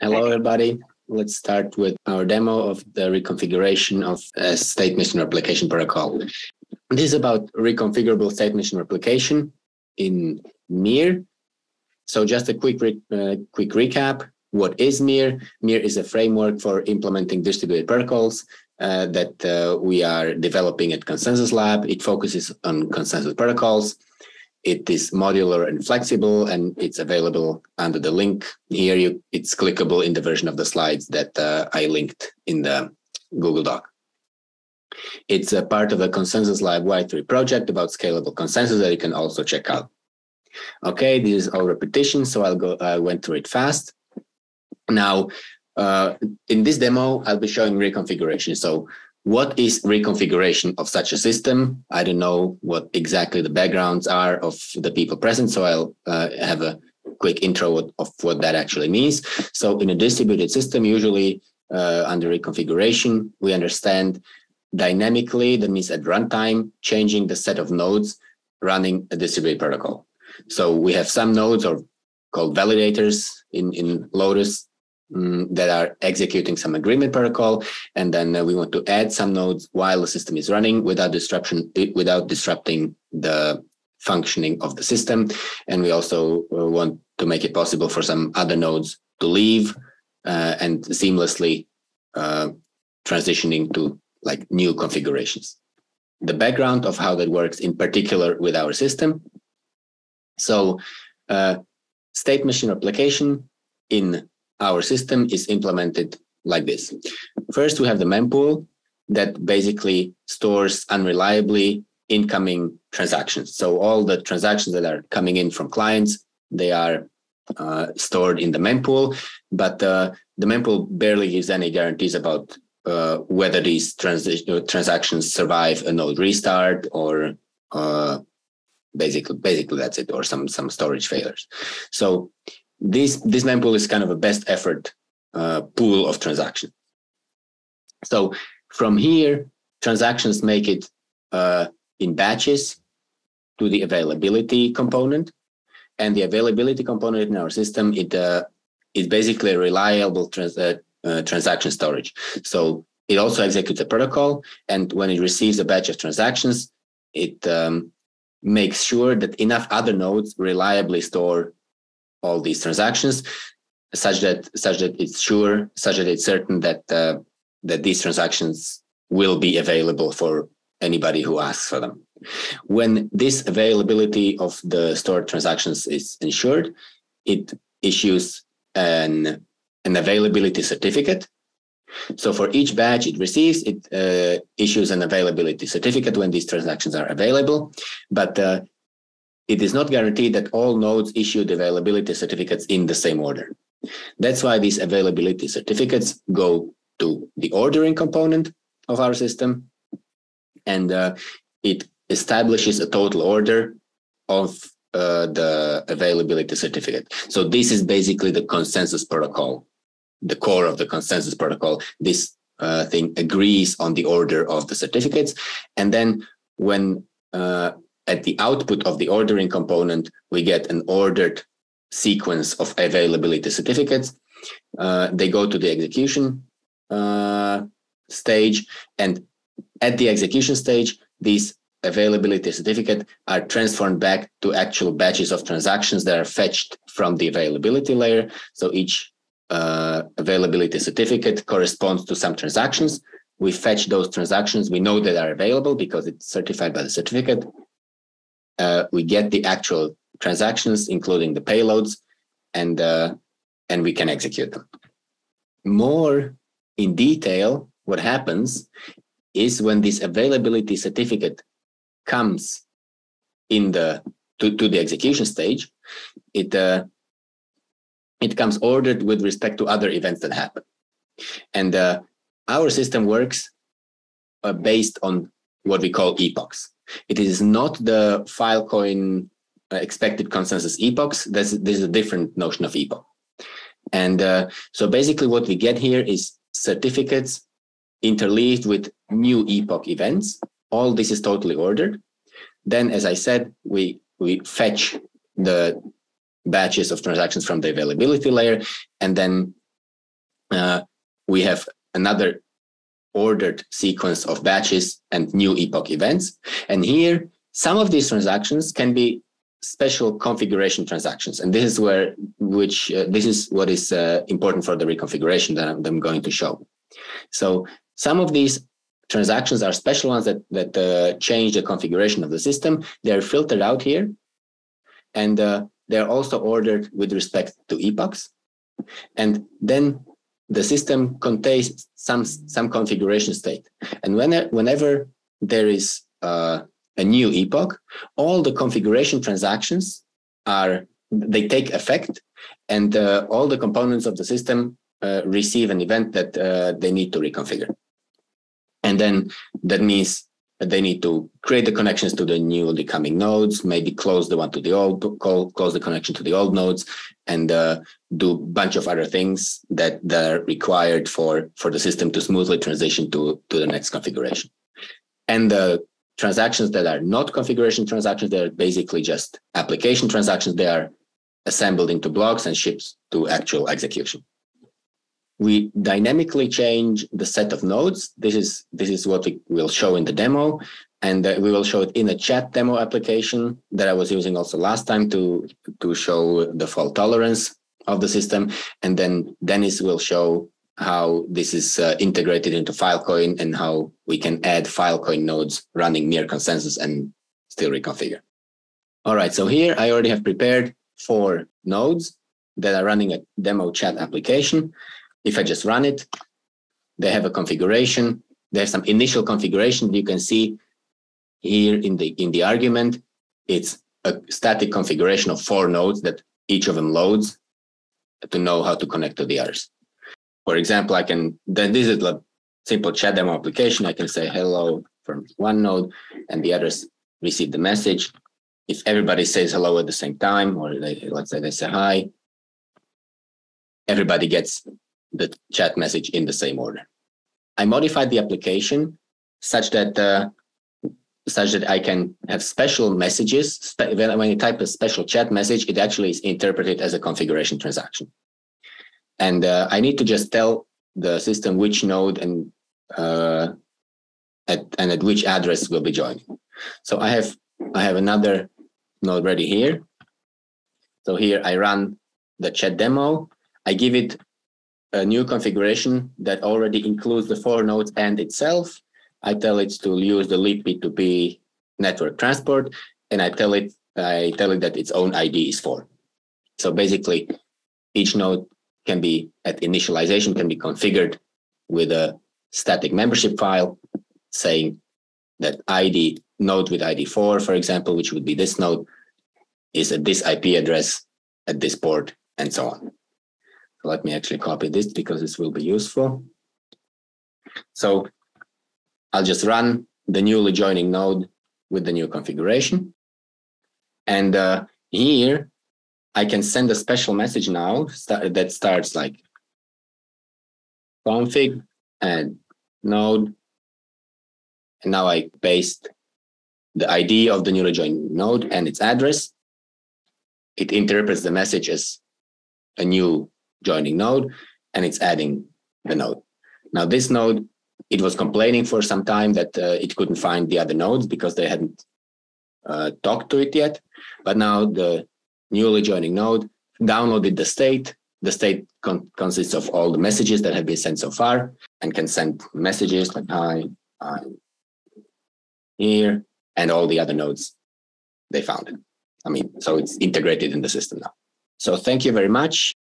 Hello, everybody. Let's start with our demo of the reconfiguration of a state machine replication protocol. This is about reconfigurable state machine replication in Mir. So just a quick, re uh, quick recap. What is Mir? Mir is a framework for implementing distributed protocols uh, that uh, we are developing at Consensus Lab. It focuses on consensus protocols. It is modular and flexible, and it's available under the link here. You, it's clickable in the version of the slides that uh, I linked in the Google Doc. It's a part of the Consensus Lab Y3 project about scalable consensus that you can also check out. Okay, this is all repetition, so I'll go. I went through it fast. Now, uh, in this demo, I'll be showing reconfiguration. So what is reconfiguration of such a system? I don't know what exactly the backgrounds are of the people present, so I'll uh, have a quick intro of, what that actually means. So in a distributed system, usually uh, under reconfiguration, we understand dynamically, that means at runtime, changing the set of nodes running a distributed protocol. So we have some nodes or called validators in, in Lotus um, that are executing some agreement protocol, and then uh, we want to add some nodes while the system is running without disruption, without disrupting the functioning of the system. And we also uh, want to make it possible for some other nodes to leave uh, and seamlessly uh, transitioning to like new configurations. The background of how that works in particular with our system. So uh, state machine replication in our system is implemented like this. First, we have the mempool that basically stores unreliably incoming transactions. So all the transactions that are coming in from clients, they are uh, stored in the mempool, but uh, the mempool barely gives any guarantees about uh, whether these trans- transactions survive a node restart or uh, basically basically that's it or some some storage failures. So this this mempool is kind of a best effort uh, pool of transactions. So from here, transactions make it uh, in batches to the availability component, and the availability component in our system it uh, is basically a reliable trans uh, uh, transaction storage. So it also executes a protocol, and when it receives a batch of transactions, it um, makes sure that enough other nodes reliably store all these transactions such that such that it's sure such that it's certain that uh, that these transactions will be available for anybody who asks for them. When this availability of the stored transactions is ensured it issues an an availability certificate. So for each batch it receives it uh, issues an availability certificate when these transactions are available. But uh, it is not guaranteed that all nodes issue the availability certificates in the same order. That's why these availability certificates go to the ordering component of our system, and uh, it establishes a total order of uh, the availability certificate. So this is basically the consensus protocol, the core of the consensus protocol. This uh, thing agrees on the order of the certificates, and then when uh, at the output of the ordering component, we get an ordered sequence of availability certificates. Uh, they go to the execution uh, stage, and at the execution stage, these availability certificate are transformed back to actual batches of transactions that are fetched from the availability layer. So each uh, availability certificate corresponds to some transactions. We fetch those transactions. We know that are available because it's certified by the certificate uh, we get the actual transactions, including the payloads, and uh, and we can execute them. More in detail, what happens is when this availability certificate comes in the to, to the execution stage, it uh, it comes ordered with respect to other events that happen, and uh, our system works uh, based on what we call epochs. It is not the Filecoin uh, expected consensus epochs. This, this is a different notion of epoch. And uh, so basically what we get here is certificates interleaved with new epoch events. All this is totally ordered. Then, as I said, we, we fetch the batches of transactions from the availability layer, and then uh, we have another ordered sequence of batches and new epoch events. And here, some of these transactions can be special configuration transactions. And this is where, which, uh, this is what is uh, important for the reconfiguration that I'm, that I'm, going to show. So some of these transactions are special ones that, that uh, change the configuration of the system. They're filtered out here. And uh, they're also ordered with respect to epochs. And then the system contains some some configuration state. And when, whenever there is uh, a new epoch, all the configuration transactions are they take effect, and uh, all the components of the system uh, receive an event that uh, they need to reconfigure. And then that means they need to create the connections to the newly coming nodes, maybe close the one to the old, call, close the connection to the old nodes, and uh, do a bunch of other things that, that are required for, for the system to smoothly transition to, to the next configuration. And the transactions that are not configuration transactions, they're basically just application transactions. They are assembled into blocks and shipped to actual execution we dynamically change the set of nodes. This is this is what we will show in the demo, and uh, we will show it in a chat demo application that I was using also last time to to show the fault tolerance of the system. And then Dennis will show how this is uh, integrated into Filecoin and how we can add Filecoin nodes running Mir consensus and still reconfigure. All right, so here I already have prepared four nodes that are running a demo chat application. If I just run it, they have a configuration. There's some initial configuration you can see here in the in the argument. It's a static configuration of four nodes that each of them loads to know how to connect to the others. For example, I can then this is a simple chat demo application. I can say hello from one node and the others receive the message. If everybody says hello at the same time, or they, let's say they say hi, everybody gets the chat message in the same order. I modified the application such that uh, such that I can have special messages. When you type a special chat message, it actually is interpreted as a configuration transaction. And uh, I need to just tell the system which node and uh, at, and at which address will be joining. So I have I have another node ready here. So here I run the chat demo. I give it a new configuration that already includes the four nodes and itself. I tell it to use the libp2p network transport, and I tell it I tell it that its own ID is four. So basically, each node can be at initialization can be configured with a static membership file saying that ID node with ID four, for example, which would be this node, is at this IP address at this port, and so on. Let me actually copy this because this will be useful. So I'll just run the newly joining node with the new configuration. And uh, here I can send a special message now that starts like config and node. And now I paste the ID of the newly joined node and its address. It interprets the message as a new joining node and it's adding the node. Now this node, it was complaining for some time that uh, it couldn't find the other nodes because they hadn't uh, talked to it yet. But now the newly joining node downloaded the state. The state con- consists of all the messages that have been sent so far and can send messages like hi, I'm here, and all the other nodes they found it. I mean, so it's integrated in the system now. So thank you very much.